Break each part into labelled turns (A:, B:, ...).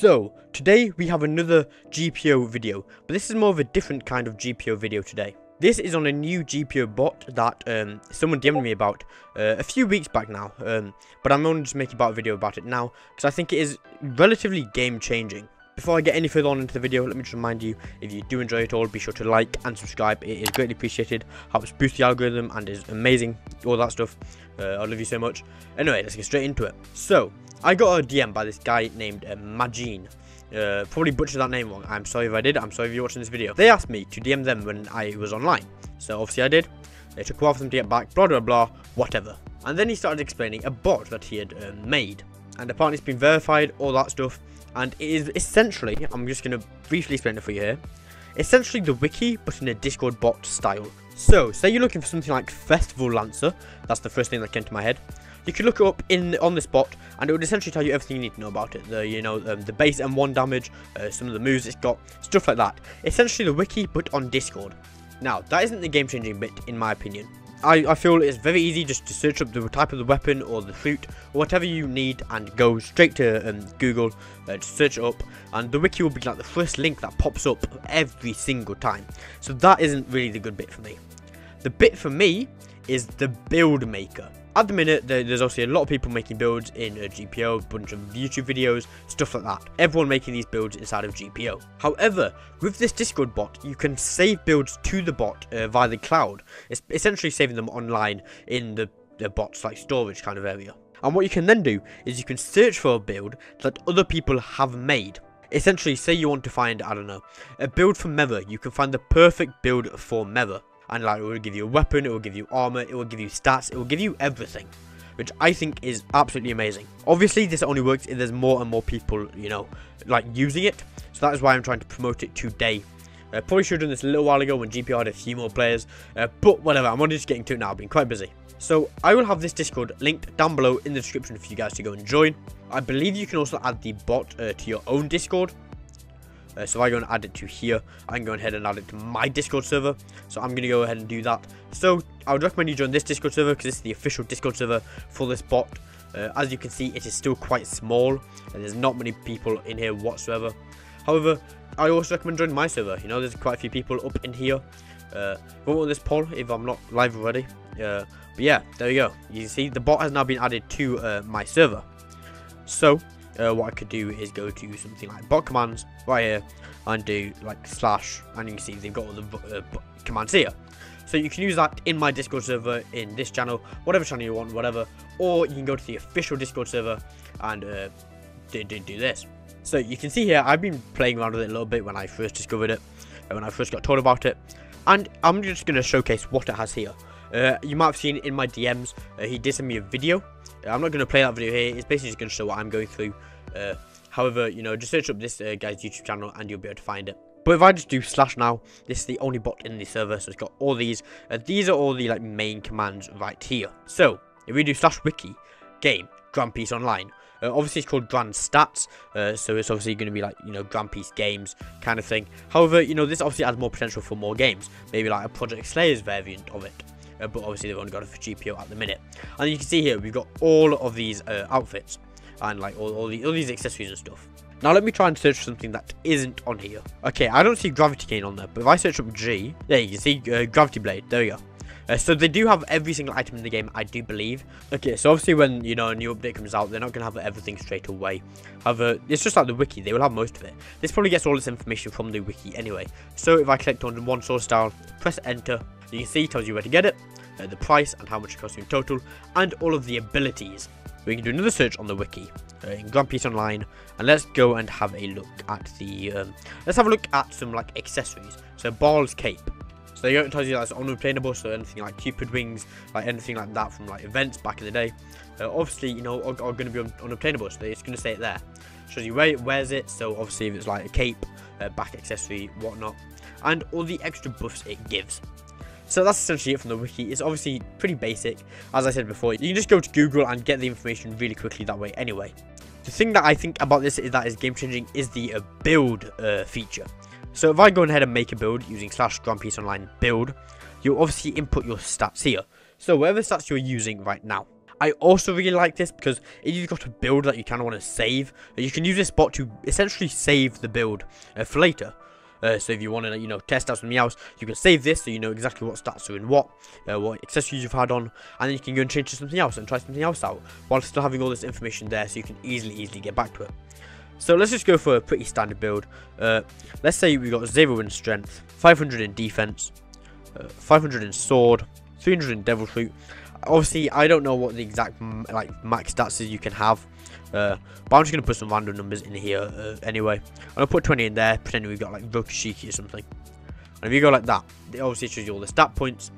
A: So, today we have another GPO video, but this is more of a different kind of GPO video today. This is on a new GPO bot that um, someone DM'd me about uh, a few weeks back now, um, but I'm only just making about a video about it now, because I think it is relatively game-changing. Before I get any further on into the video, let me just remind you, if you do enjoy it all, be sure to like and subscribe. It is greatly appreciated, helps boost the algorithm, and is amazing, all that stuff. Uh, I love you so much. Anyway, let's get straight into it. So, I got a DM by this guy named uh, Majin. Uh, probably butchered that name wrong. I'm sorry if I did. I'm sorry if you're watching this video. They asked me to DM them when I was online. So obviously I did. It took a while for them to get back. Blah, blah, blah. Whatever. And then he started explaining a bot that he had um, made. And apparently it's been verified, all that stuff. And it is essentially, I'm just going to briefly explain it for you here. Essentially the wiki, but in a Discord bot style. So, say you're looking for something like Festival Lancer. That's the first thing that came to my head you can look it up in on the spot and it would essentially tell you everything you need to know about it the you know um, the base m1 damage uh, some of the moves it's got stuff like that essentially the wiki but on discord now that isn't the game changing bit in my opinion I, I feel it's very easy just to search up the type of the weapon or the fruit or whatever you need and go straight to um, Google uh, search it up and the wiki will be like the first link that pops up every single time. So that isn't really the good bit for me. The bit for me is the build maker at the minute, there's obviously a lot of people making builds in a GPO, a bunch of YouTube videos, stuff like that. Everyone making these builds inside of GPO. However, with this Discord bot, you can save builds to the bot uh, via the cloud. It's essentially saving them online in the, the bot's like storage kind of area. And what you can then do is you can search for a build that other people have made. Essentially, say you want to find, I don't know, a build for Meva, you can find the perfect build for Meva and like it will give you a weapon, it will give you armor, it will give you stats, it will give you everything, which I think is absolutely amazing. Obviously, this only works if there's more and more people, you know, like using it. So that is why I'm trying to promote it today. Uh, probably should have done this a little while ago when GPO had a few more players, uh, but whatever, I'm only just getting to it now, I've been quite busy. So I will have this Discord linked down below in the description for you guys to go and join. I believe you can also add the bot uh, to your own Discord, uh, so if I go and add it to here, I can go ahead and add it to my Discord server. So I'm going to go ahead and do that. So I would recommend you join this Discord server because this is the official Discord server for this bot. Uh, as you can see, it is still quite small and there's not many people in here whatsoever. However, I also recommend joining my server. You know, there's quite a few people up in here. Uh, vote on this poll if I'm not live already. Uh, but yeah, there you go. You see, the bot has now been added to uh, my server. So, uh, what I could do is go to something like bot commands right here and do like slash and you can see they've got all the uh, commands here so you can use that in my discord server in this channel whatever channel you want whatever or you can go to the official discord server and uh, do, do, do this so you can see here i've been playing around with it a little bit when i first discovered it when i first got told about it and i'm just going to showcase what it has here uh, you might have seen in my DMs, uh, he did send me a video. I'm not going to play that video here. It's basically just going to show what I'm going through. Uh, however, you know, just search up this uh, guy's YouTube channel and you'll be able to find it. But if I just do slash now, this is the only bot in the server, so it's got all these. Uh, these are all the like main commands right here. So if we do slash wiki game Grand Piece Online, uh, obviously, it's called Grand Stats, uh, so it's obviously going to be like, you know, Grand Piece games kind of thing. However, you know, this obviously has more potential for more games. Maybe like a Project Slayers variant of it uh, but obviously they've only got it for GPO at the minute. And you can see here, we've got all of these uh, outfits and like all, all, the, all these accessories and stuff. Now let me try and search for something that isn't on here. Okay, I don't see Gravity Cane on there, but if I search up G, there you can see uh, Gravity Blade, there we go. Uh, so they do have every single item in the game, I do believe. Okay, so obviously when, you know, a new update comes out, they're not going to have everything straight away. However, it's just like the wiki, they will have most of it. This probably gets all this information from the wiki anyway. So if I click on one source style, press enter, you can see it tells you where to get it, uh, the price and how much it costs you in total, and all of the abilities. We can do another search on the wiki uh, in Grand Piece Online, and let's go and have a look at the. Um, let's have a look at some like accessories. So Ball's cape. So they don't tell you that's unobtainable, so anything like Cupid wings, like anything like that from like events back in the day, uh, obviously you know are, are going to be un unobtainable. So it's going to say it there. Shows you where it wears it. So obviously if it's like a cape, uh, back accessory, whatnot, and all the extra buffs it gives. So that's essentially it from the wiki. It's obviously pretty basic. As I said before, you can just go to Google and get the information really quickly that way anyway. The thing that I think about this is that is game changing is the uh, build uh, feature. So if I go ahead and make a build using slash Piece Online build, you'll obviously input your stats here. So whatever stats you're using right now, I also really like this because if you've got a build that you kind of want to save, you can use this bot to essentially save the build uh, for later. Uh, so if you want to, you know, test out something else, you can save this so you know exactly what stats are in what, uh, what accessories you've had on, and then you can go and change to something else and try something else out, while still having all this information there so you can easily, easily get back to it. So let's just go for a pretty standard build. Uh, let's say we got 0 in strength, 500 in defense, uh, 500 in sword, 300 in devil fruit. Obviously, I don't know what the exact like max stats is you can have. Uh, but I'm just going to put some random numbers in here uh, anyway. I'm going to put 20 in there, pretending we've got like Rokushiki or something. And if you go like that, it obviously shows you all the stat points.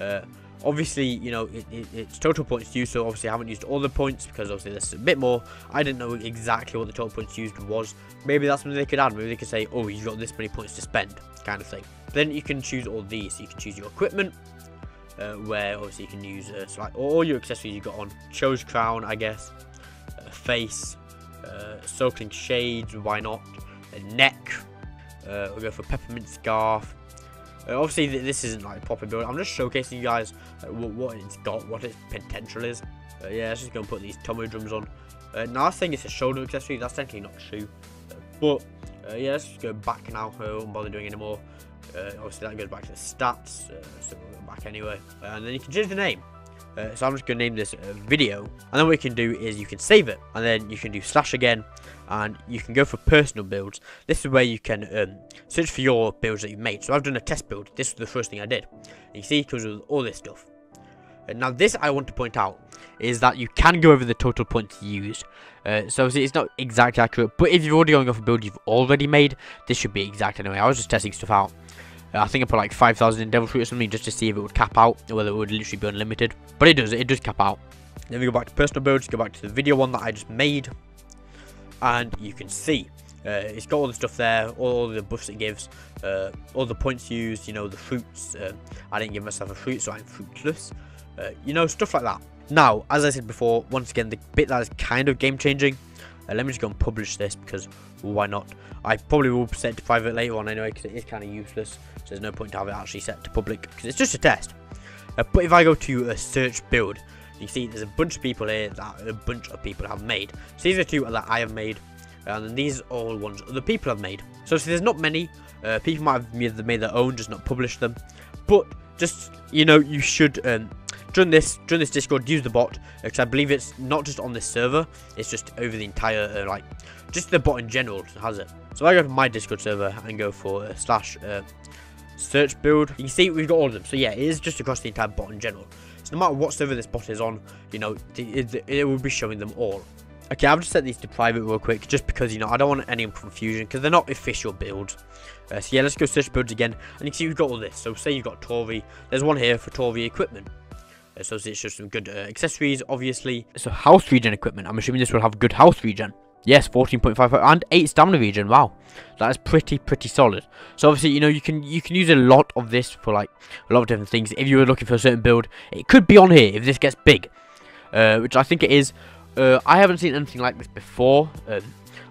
A: Uh, obviously, you know, it, it, it's total points used, so obviously I haven't used all the points because obviously there's a bit more. I didn't know exactly what the total points used was. Maybe that's something they could add. Maybe they could say, oh, you've got this many points to spend, kind of thing. Then you can choose all these. So you can choose your equipment, uh, where obviously you can use uh, so like all your accessories you got on. Chose crown, I guess face, uh, circling shades, why not? A neck, uh, we'll go for peppermint scarf. Uh, obviously, th this isn't like proper build. I'm just showcasing you guys what, what, it's got, what its potential is. Uh, yeah, let's just go and put these Tomoe drums on. Uh, now, I think it's a shoulder accessory. That's technically not true. Uh, but, yeah, let's just go back now. I won't bother doing anymore. Uh, obviously, that goes back to the stats. so we'll go back anyway. and then you can change the name. Uh, so I'm just going to name this uh, video. And then what you can do is you can save it. And then you can do slash again. And you can go for personal builds. This is where you can um, search for your builds that you've made. So I've done a test build. This was the first thing I did. And you see it comes with all this stuff. And now this I want to point out is that you can go over the total points used. Uh, so it's not exactly accurate. But if you're already going off a build you've already made, this should be exact anyway. I was just testing stuff out. I think I put like 5,000 in Devil Fruit or something just to see if it would cap out, or whether it would literally be unlimited. But it does, it does cap out. Then we go back to personal builds, go back to the video one that I just made, and you can see uh, it's got all the stuff there, all the buffs it gives, uh, all the points used, you know, the fruits. Uh, I didn't give myself a fruit, so I'm fruitless. Uh, you know, stuff like that. Now, as I said before, once again, the bit that is kind of game changing. Uh, let me just go and publish this because why not? I probably will set it to private later on anyway because it is kind of useless. So there's no point to have it actually set to public because it's just a test. Uh, but if I go to a search build, you see there's a bunch of people here that a bunch of people have made. So these are two that I have made, and then these are all ones other people have made. So, so there's not many. Uh, people might have made their own, just not published them. But just you know, you should um, join this join this Discord, use the bot because I believe it's not just on this server. It's just over the entire uh, like just the bot in general has it. So I go to my Discord server and go for uh, slash uh, search build. You can see we've got all of them. So yeah, it is just across the entire bot in general. So no matter what server this bot is on, you know, it, it, it will be showing them all. Okay, I've just set these to private real quick, just because, you know, I don't want any confusion, because they're not official builds. Uh, so yeah, let's go search builds again, and you can see we've got all this. So say you've got Torvi, there's one here for Torvi equipment. So it's just some good uh, accessories, obviously. So house regen equipment, I'm assuming this will have good house regen. Yes, 14.5 and 8 stamina regen. Wow. That is pretty, pretty solid. So obviously, you know, you can you can use a lot of this for like a lot of different things. If you were looking for a certain build, it could be on here if this gets big. Uh, which I think it is. Uh, I haven't seen anything like this before. Um,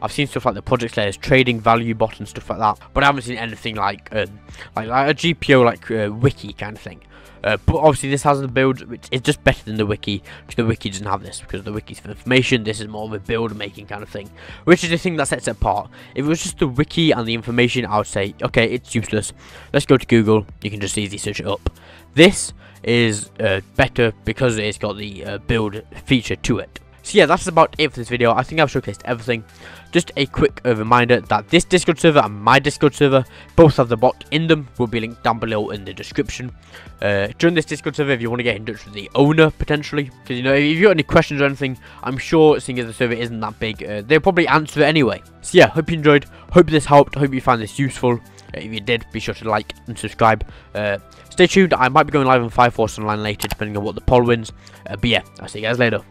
A: I've seen stuff like the Project Slayers, trading value bot and stuff like that, but I haven't seen anything like um, like, like a GPO like uh, wiki kind of thing. Uh, but obviously this has the build which is just better than the wiki because the wiki doesn't have this because the wiki's for information this is more of a build making kind of thing which is the thing that sets it apart. If it was just the wiki and the information I would say okay it's useless. Let's go to Google you can just easily search it up. This is uh, better because it's got the uh, build feature to it so yeah, that's about it for this video. I think I've showcased everything. Just a quick reminder that this Discord server and my Discord server both have the bot in them. Will be linked down below in the description. Uh, join this Discord server if you want to get in touch with the owner potentially. Because you know, if you've got any questions or anything, I'm sure seeing as the server isn't that big, uh, they'll probably answer it anyway. So yeah, hope you enjoyed. Hope this helped. Hope you found this useful. Uh, if you did, be sure to like and subscribe. Uh, stay tuned. I might be going live on Fire Force Online later, depending on what the poll wins. Uh, but yeah, I'll see you guys later.